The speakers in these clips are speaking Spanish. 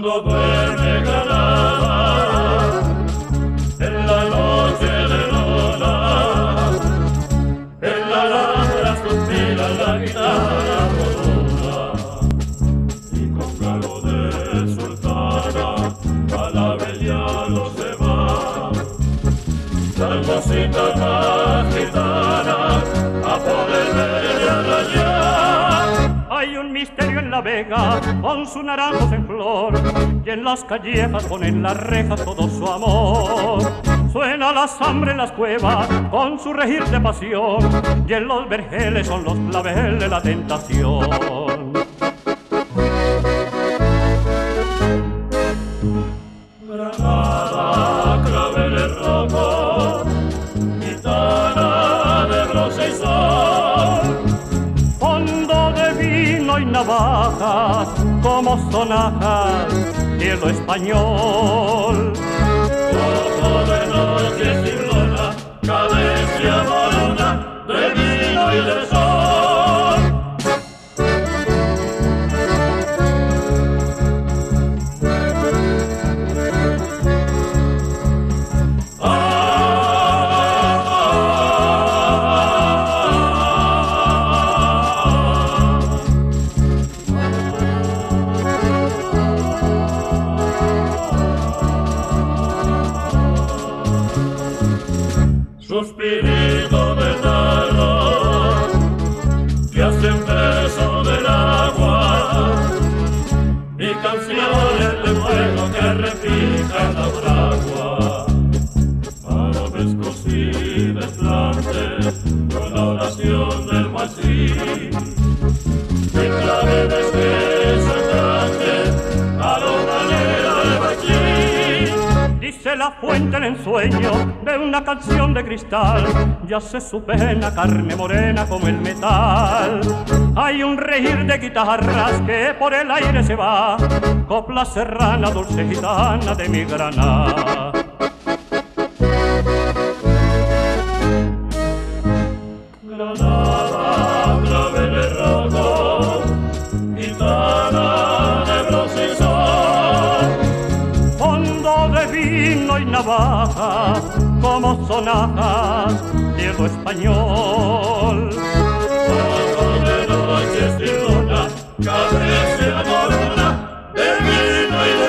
cuando con sus naranjos en flor, y en las callejas ponen las rejas todo su amor. Suena la hambre en las cuevas, con su regir de pasión, y en los vergeles son los claveles de la tentación. Como sonajas, cielo español. Ojo de noche ciblona, cadencia la fuente el ensueño de una canción de cristal. Ya se su pena, carne morena como el metal. Hay un regir de guitarras que por el aire se va, copla serrana, dulce gitana de mi granada. Sonajas cielo español. Ojo de noche sin luna, cabeza morona, de vino y de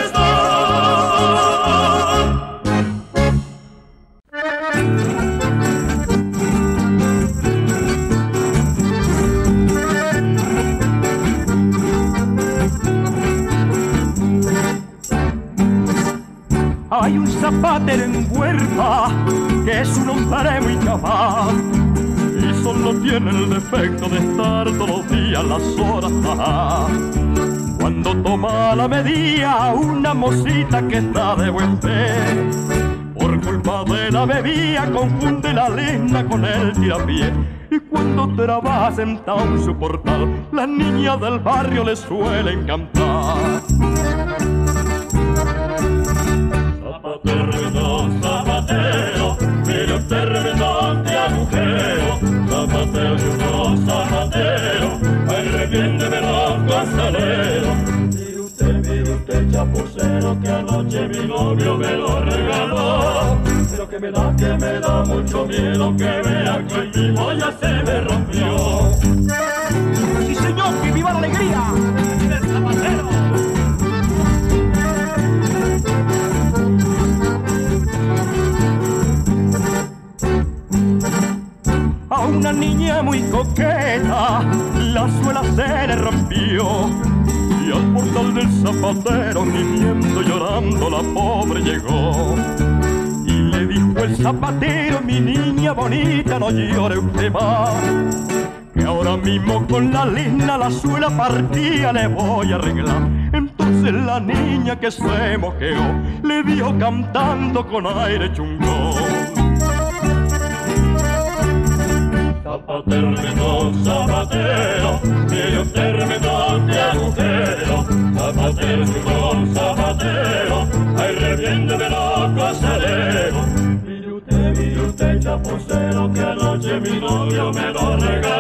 Hay un zapatero en Huerta que es un hombre muy capaz y solo tiene el defecto de estar todos los días las horas Cuando toma la medida una mosita que está de buen fe, por culpa de la bebida confunde la lena con el tirapié. Y cuando trabaja sentado en su portal, las niñas del barrio le suelen cantar. Chapucero, que anoche mi novio me lo regaló. Pero que me da, que me da mucho miedo que vea que mi molla se me rompió. ¡Sí, señor! ¡Que viva la alegría! ¡El zapatero! a una niña muy coqueta, la suela se le rompió. Al portal del zapatero, gimiendo, llorando, la pobre llegó. Y le dijo el zapatero, mi niña bonita, no llore usted más. Que ahora mismo con la lina la suela partida le voy a arreglar. Entonces la niña que se moqueó le dijo cantando con aire chungón. Zapatero, zapatero, que de agujero. Zapatero, zapatero, ay reviéndeme los costaleros. Mire usted, mire usted, chapucero, que anoche mi novio me lo regaló.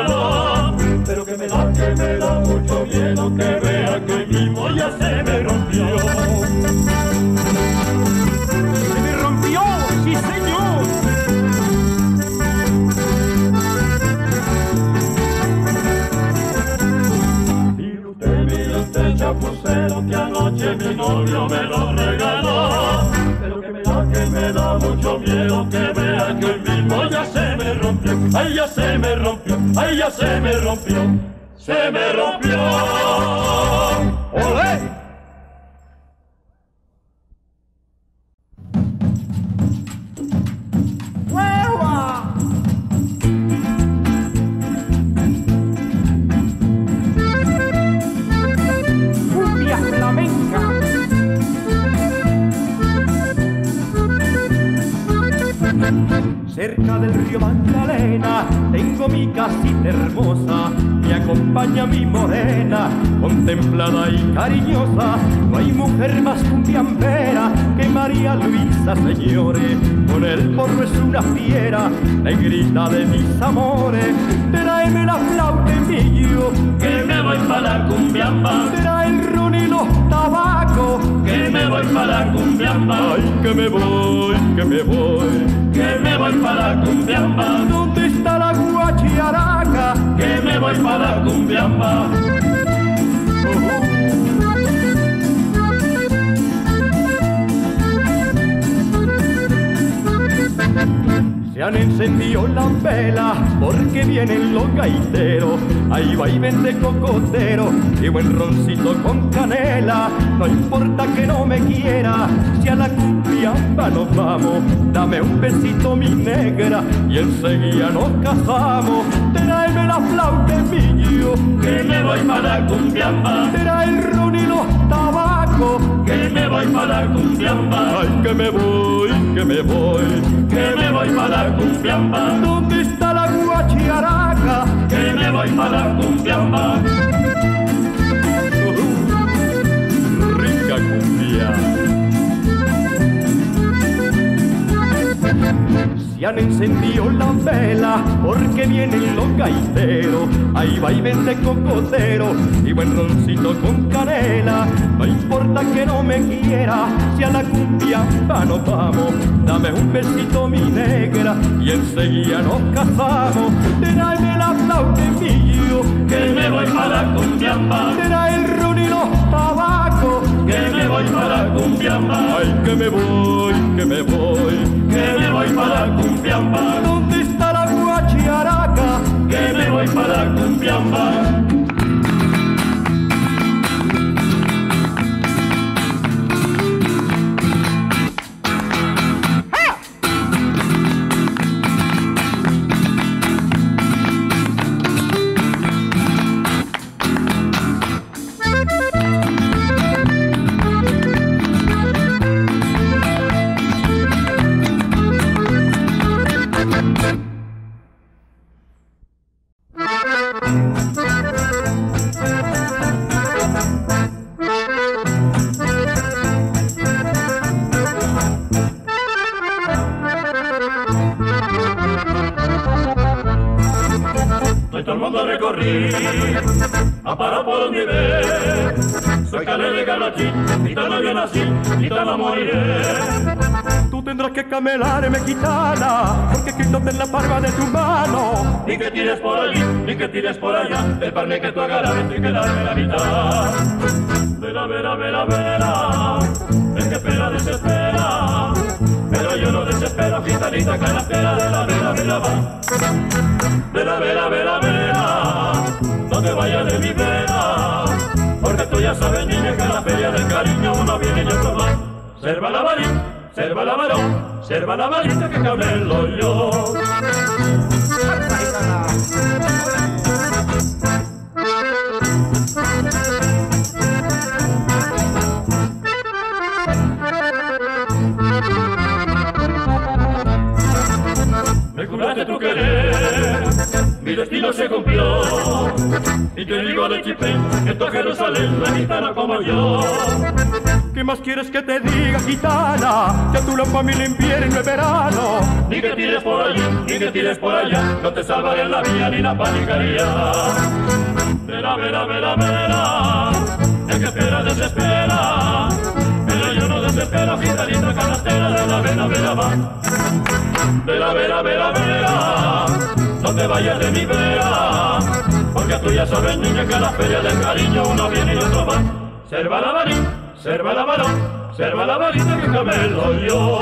novio me lo regaló. Pero que me da, que me da mucho miedo que vea que el mismo ya se me rompió. Ay, ya se me rompió, ay, ya se me rompió, se me rompió. Tengo mi casita hermosa, me acompaña mi morena, contemplada y cariñosa. No hay mujer más cumbiambera que María Luisa, señores. Con el porro es una fiera, negrita de mis amores. Tráeme la flauta millo, que me voy para la cumbiamba. Trae el ron y los tabacos, que me voy para la cumbiamba. Ay, que me voy, que me voy que me voy para la cumbiamba. ¿Dónde está la guachiaraca? Que me voy para la cumbiamba. Se han encendido las velas porque vienen los gaiteros. Ahí va y vende cocotero y buen roncito con canela. No importa que no me quiera, si a la cumbiamba nos vamos. Dame un besito mi negra y enseguida nos casamos. Tráeme la flauta millo, que me voy para la cumbiamba. Trae el ron y los tabacos, que me voy para la cumbiamba. Ay, que me voy, que me voy, que me voy para la cumbiamba. ¿Dónde está la guachiaraca? Que me voy para la cumbiamba. Se han encendido las velas porque vienen los gaiteros. Ahí va y vende cocotero y buen roncito con canela. No importa que no me quiera, si a la cumbia nos vamos. Dame un besito mi negra y enseguida nos casamos. Tráeme la flauta mío, que me voy para la cumbiamba. Trae el ron y los tabacos, que me voy para la cumbiamba. Ay, que me voy, que me voy, que me voy para cumbiamba. ¿Dónde está la guachiaraca? Que me voy para la cumbiamba. camelarme gitana, porque quítate la parva de tu mano. Ni que tires por allí, ni que tires por allá, el parme que tú agarras y quedarme la mitad. Vera, vera, vera, vera, es que espera desespera, pero yo no desespero, gitanita, que espera de la vera, vera, va. Vera, vera, vera, vera, no te vayas de mi vera, porque tú ya sabes, niña, que la feria del cariño uno viene y otro va. Serva la varita. Serva la varón, serva la varita que cabello yo. Me curaste tu querer, mi destino se cumplió. Y te digo de chipé que tu Jerusalén, la gitana como yo. ¿Qué más quieres que te diga, gitana? Que tú la familia invierno y verano. Ni que tires por allí, ni que tires por allá, no te salvaré la vía ni la panicaría. Vera, vera, vera, vera, el que espera desespera. Pero yo no desespero, gitanita canastera de la vera, vera, va. Vera, vera, vera, vera, no te vayas de mi vera. Porque tú ya sabes, niña, que a la feria del cariño uno viene y otro va. Serva la varita Serva la mano, serva la varita que camelo yo.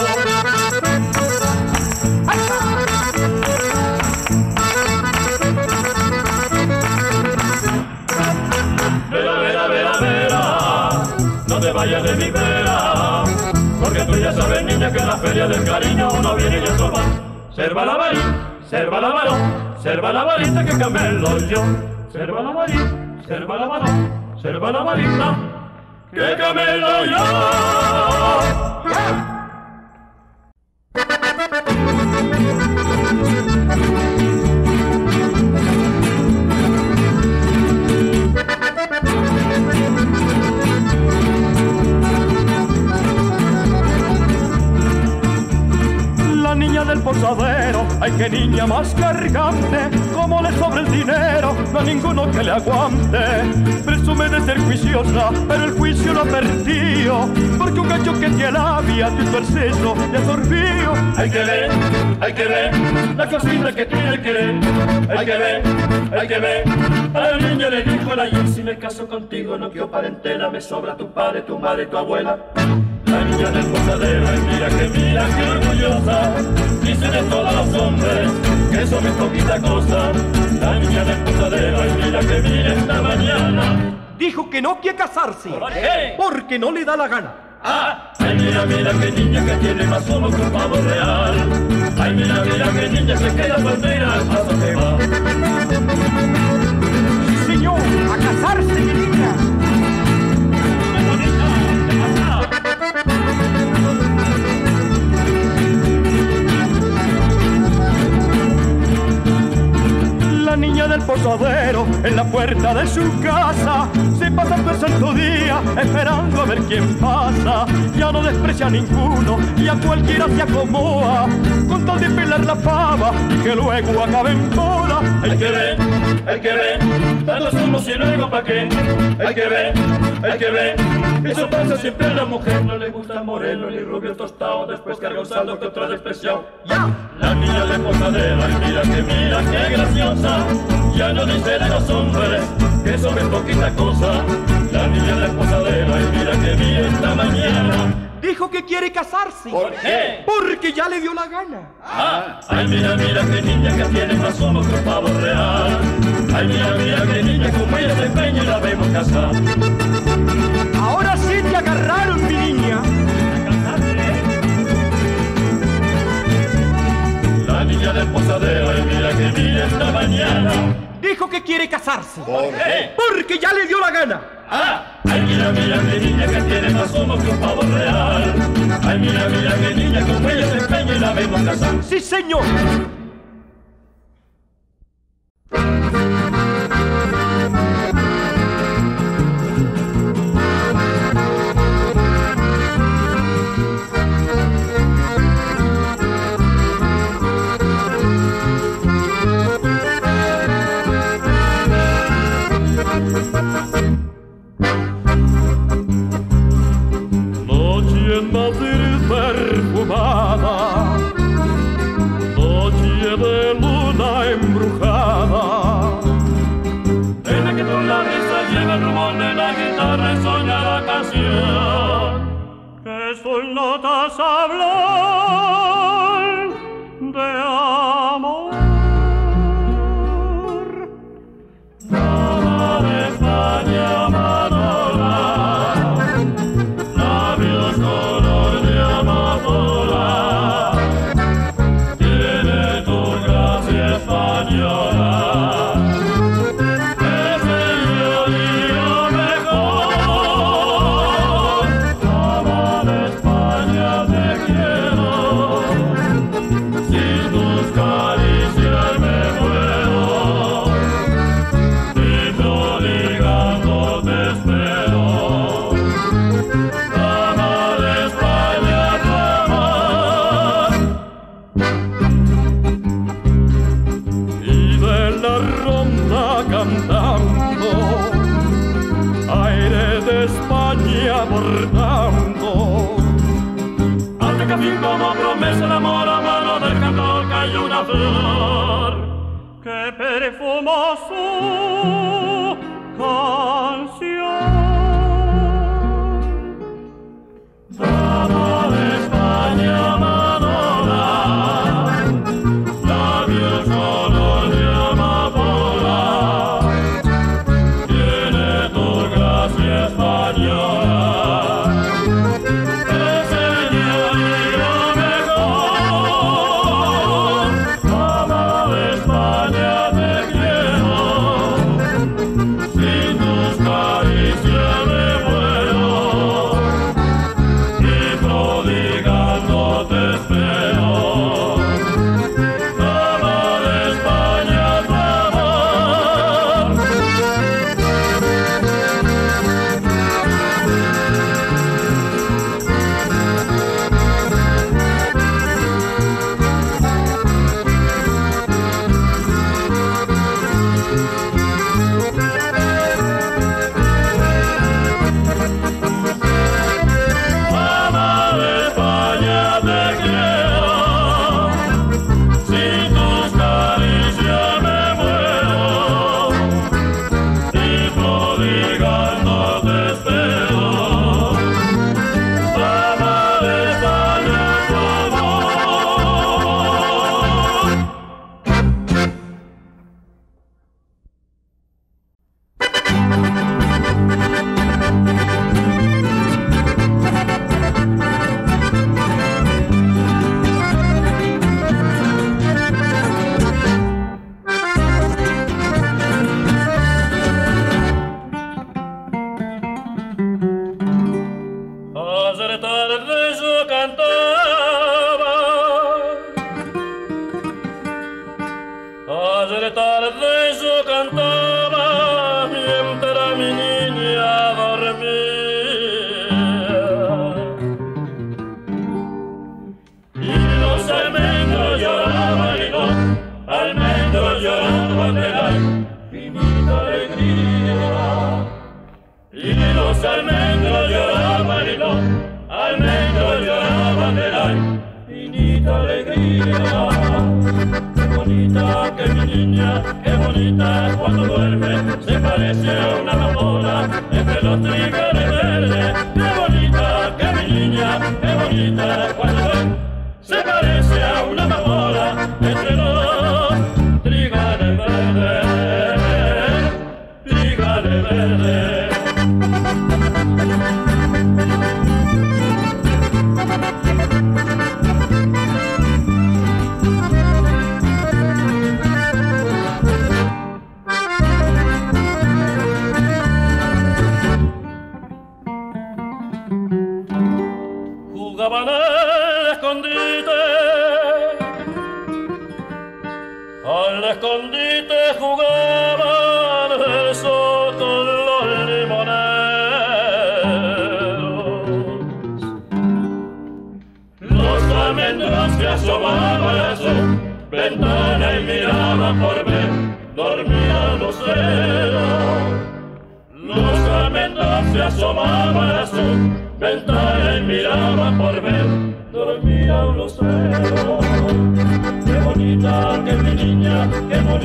Vera, vera, vera, vera, no te vayas de mi vera, porque tú ya sabes, niña, que en la feria del cariño uno viene y otro va. Serva la varita, serva la mano, serva la varita que camelo yo. Serva la varita, serva la mano, serva la varita. Que camelo yo. Del posadero, ay que niña más cargante, como le sobra el dinero, no hay ninguno que le aguante. Presume de ser juiciosa, pero el juicio lo ha perdido, porque un gacho que tiene labia, tu exceso de sorbío. Hay que ver, hay que ver, la cosita que tiene que ver, hay que ver, hay que ver. A la niña le dijo la y si me caso contigo no quiero parentela, me sobra tu padre, tu madre, tu abuela. La niña del posadero, y mira que mira que orgullosa, dice de todos los hombres que eso me poquita cosa. La niña del posadero, y mira que mira esta mañana. Dijo que no quiere casarse. ¿Por qué? Porque no le da la gana. Ah, ay mira, mira qué niña que tiene más solo que un pavo real. Ay mira, mira qué niña se queda soltera al paso que va. Señor, a casarse niña del posadero en la puerta de su casa se pasa todo el santo día esperando a ver quién pasa. Ya no desprecia a ninguno y a cualquiera se acomoda con tal de pelar la pava y que luego acabe en boda. Hay que ver, hay que ver, tanto somos y luego pa' qué. Hay que ver, hay que ver, eso pasa siempre a la mujer. No le gusta moreno ni rubio tostado, después carga un saldo que otra despreciado. Ya, La niña del posadero, ay mira que mira qué graciosa. Ya no dice de los hombres que es poquita cosa. La niña del posadero, ay mira que mira esta mañana. dijo que quiere casarse. ¿Por qué? Porque ya le dio la gana. Ah, ay mira, mira qué niña que tiene más ojos que un pavo real. Ay mira, mira qué niña como ella se empeña y la vemos casar. Ahora sí te agarraron, mi niña. La niña del posadero, ay mira que mira esta mañana. Dijo que quiere casarse. ¿Por qué? Porque ya le dio la gana. Ah, ay mira, mira qué niña que tiene más ojos que un pavo real. Ay mira, mira qué niña como ella se empeña y la vemos casar. Sí, señor. Son notas hablar de la infinita alegría. Y los almendros lloraban y los almendros lloraban de la infinita alegría bonita que mi niña, qué bonita cuando duerme, se parece a una amapola entre los trigales verdes. Qué bonita que mi niña, qué bonita cuando duerme, se parece escondite jugaban el soto los limoneros. Los almendros se asomaban a su ventana y miraban por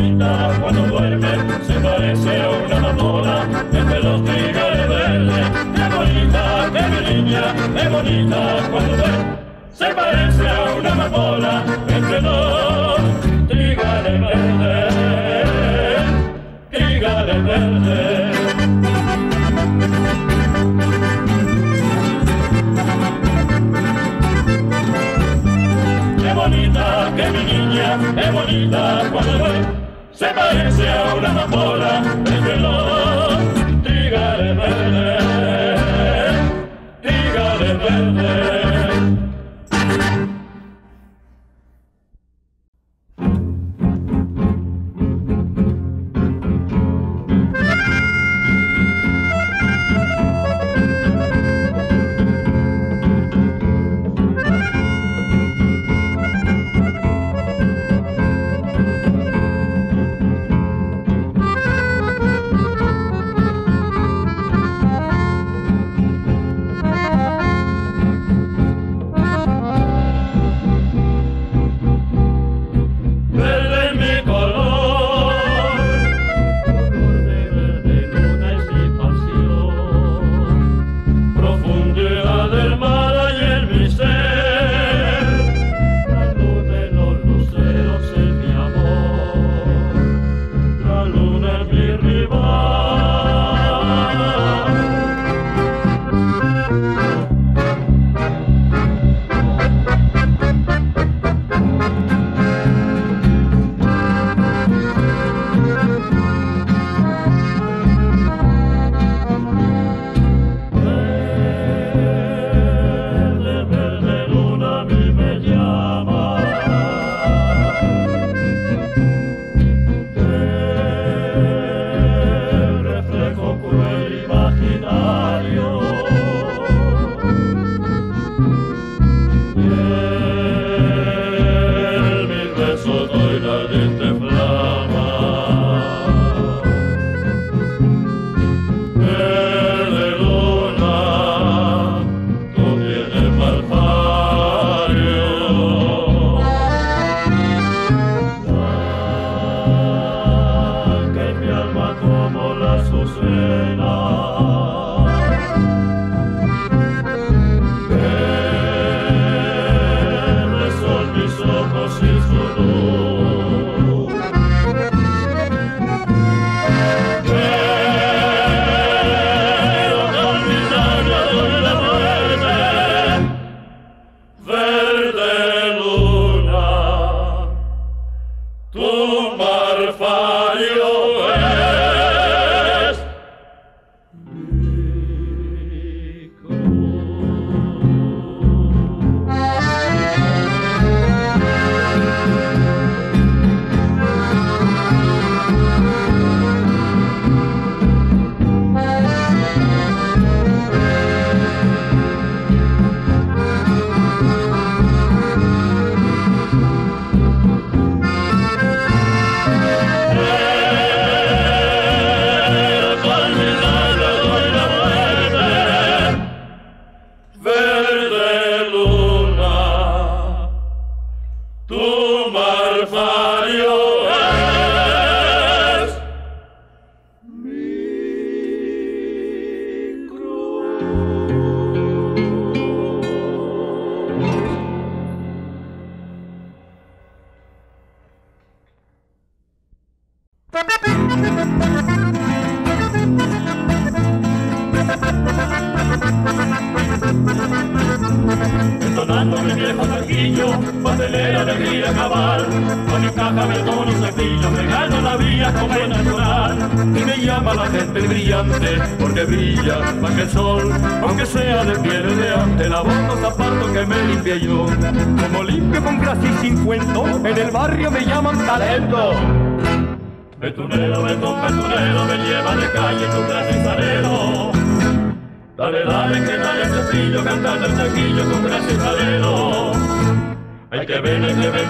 bonita cuando duerme, se parece a una amapola entre los trigales verdes. Qué bonita que mi niña, qué bonita cuando duerme, se parece a una amapola entre los trigales verdes. Trigales verdes. bonita que mi niña, es bonita cuando ve, se parece a una amapola entre los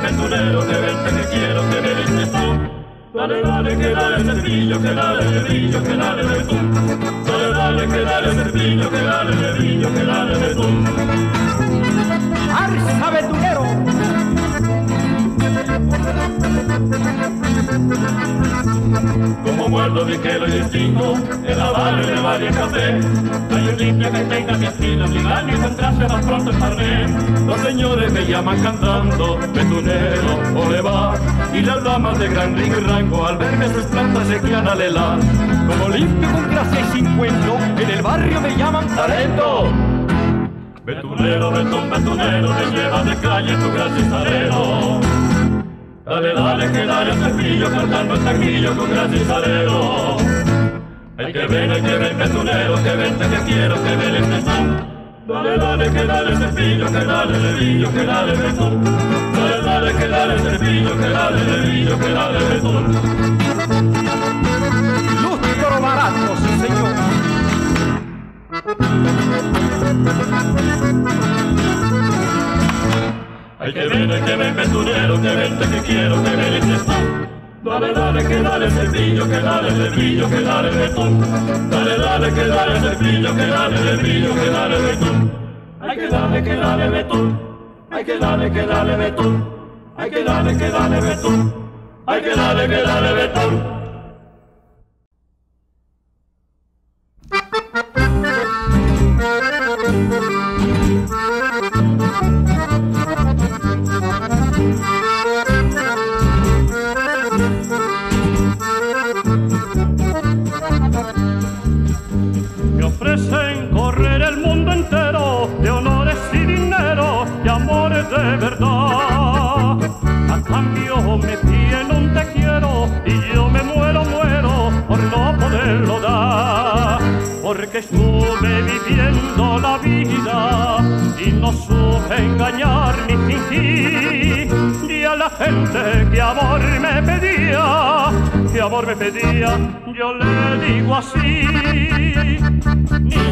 Aventurero que vente, que quiero que me vente tú. Dale, dale, que dale ese brillo, que dale ese brillo, que dale de tú. Dale, dale, que dale ese brillo, que dale de brillo, que dale de tú. Arsa aventurero. Como muerto bien que lo distingo, la avaro de varios café. Hay un limpia que tenga mi estilo, mi gana y encontrarse más pronto estaré. Los señores me llaman cantando, petunero, Oleva. Y las damas de gran rico y rango, al verme sus plantas se quedan alela. Como limpio con clase y sin cuento, en el barrio me llaman talento. Betunero, betún, betunero, me lleva de calle tu gran Dale, dale, que dale ese brillo, cortando el taquillo con gran salero. Hay que ver, hay que ver, petunero, que vente, que quiero, que ver el tesón. Dale, dale, que dale cepillo, que dale levillo, que dale betón. Dale, dale, que dale cepillo, que dale levillo, que dale betón. Lustro barato, sí señor que viene, que ven verdurero, que vente, que quiero, que ven este Dale, dale, que dale cepillo, que dale cepillo, que dale betún. Dale, dale, que dale cepillo, que dale cepillo, que dale betún. Hay que dale, que dale betún. Hay que dale, que dale betún. Hay que dale, que dale betún. Hay que dale, que dale betún. y no supe engañar ni fingir. Y a la gente que amor me pedía, que amor me pedía, yo le digo así. Ni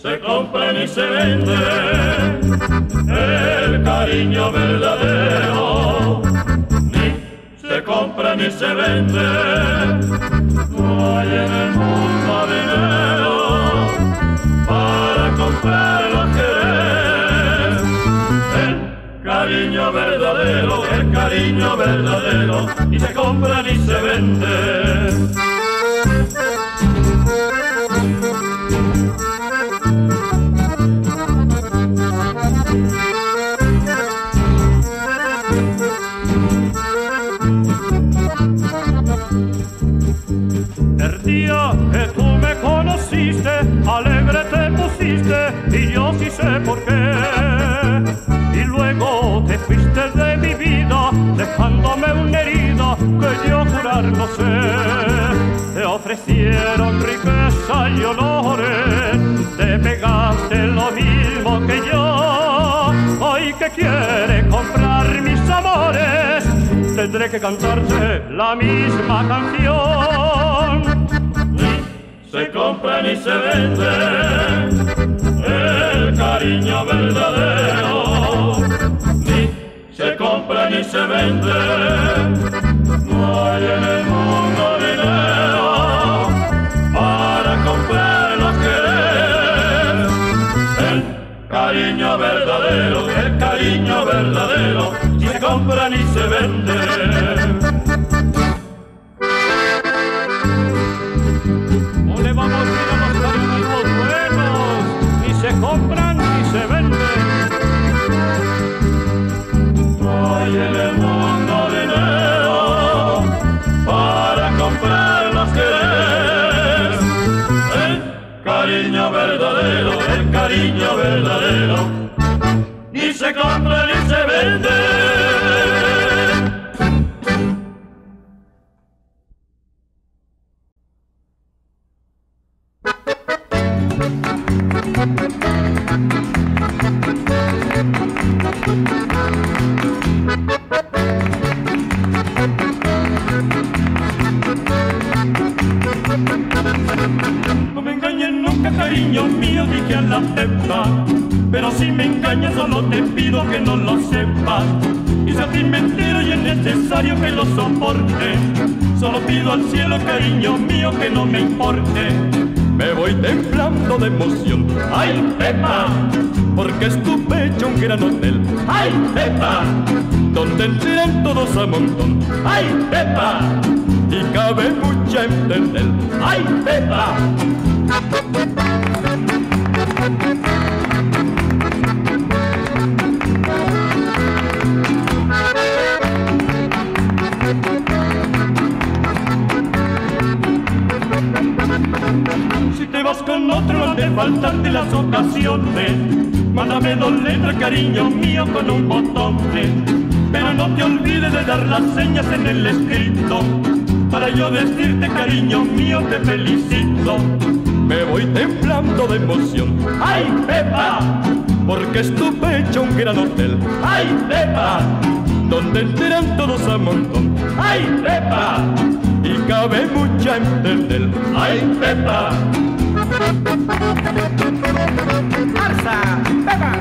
se compra ni se vende el cariño verdadero. Ni se compra ni se vende, no hay en el mundo dinero. verdadero, el cariño verdadero, ni se compra ni se vende. El que tú me conociste, alegre te pusiste, y yo sí sé por qué te fuiste de mi vida, dejándome una herida que yo curar no sé. Te ofrecieron riqueza y olores, te pegaste lo mismo que yo. Hoy que quiere comprar mis amores, tendré que cantarte la misma canción. Ni se compra ni se vende el cariño verdadero ni se vende. No hay en el mundo dinero para comprar los querer. El cariño verdadero, el cariño verdadero, se compra ni se vende. Se compra ni se vende. ¡Ay, Pepa! Y cabe mucha en ¡Ay, Pepa! Si te vas con otro han de faltarte las ocasiones Mándame dos letras, cariño mío, con un botón Pero no te olvides de dar las señas en el escrito Para yo decirte, cariño mío, te felicito Me voy temblando de emoción ¡Ay, Pepa! Porque es tu pecho un gran hotel ¡Ay, Pepa! Donde enteran todos a montón ¡Ay, Pepa! y cabe mucha gente en ¡Ay, Pepa! ¡Arsa! ¡Pepa!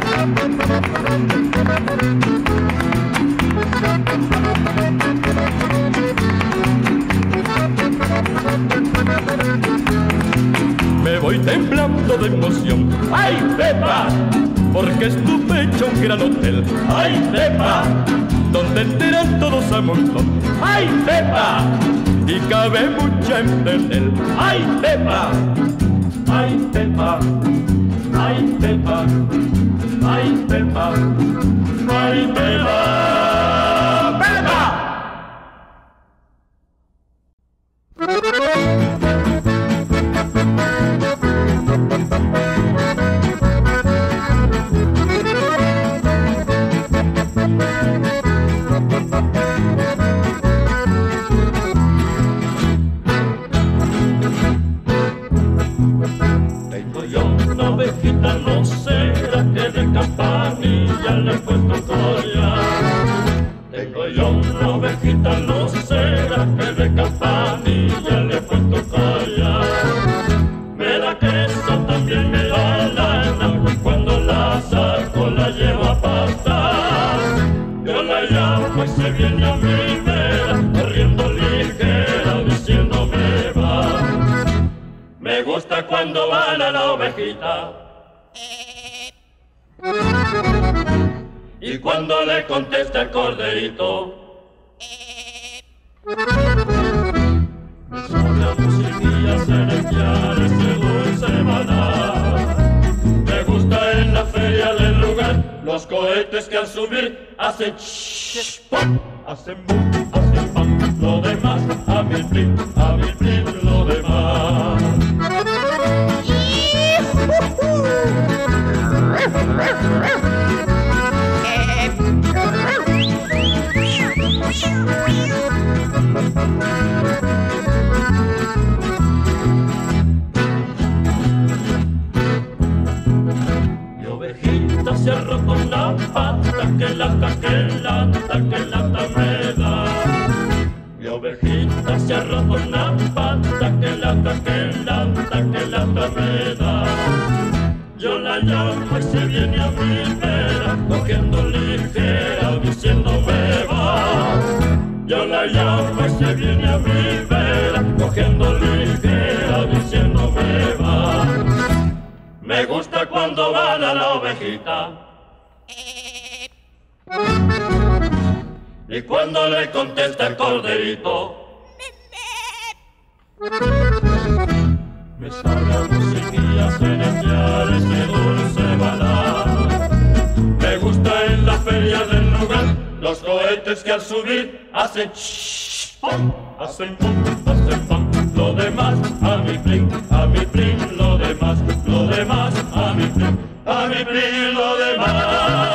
Me voy temblando de emoción ¡Ay, Pepa! Porque es tu pecho un gran hotel ¡Ay, Pepa! Donde enteran todos a montón ¡Ay, Pepa! y cabe mucha gente en él. ¡Ay, Pepa! ¡Ay, Pepa! ¡Ay, Pepa! ¡Ay, Pepa! ¡Ay, Pepa! La ovejita. Y cuando le contesta el corderito. Me sabe a musiquilla celestial ese dulce maná. Me gusta en la feria del lugar los cohetes que al subir hacen ch, pum, hacen bum, hacen pam. Lo demás a mi plim, a mi plim, lo demás. Que lata, que lata, que lata Yo la llamo y se viene a mi vera, cogiendo ligera, diciéndome va. Yo la llamo y se viene a mi vera, cogiendo ligera, diciéndome va. Me gusta cuando baila la ovejita. Y cuando le contesta el corderito. Me sabe a Me gusta en la feria del lugar los cohetes que al subir hacen ch, pum, hacen pum, hacen pum. Lo demás a mi plim, a mi plim, lo demás, lo demás a mi plim, a mi plim,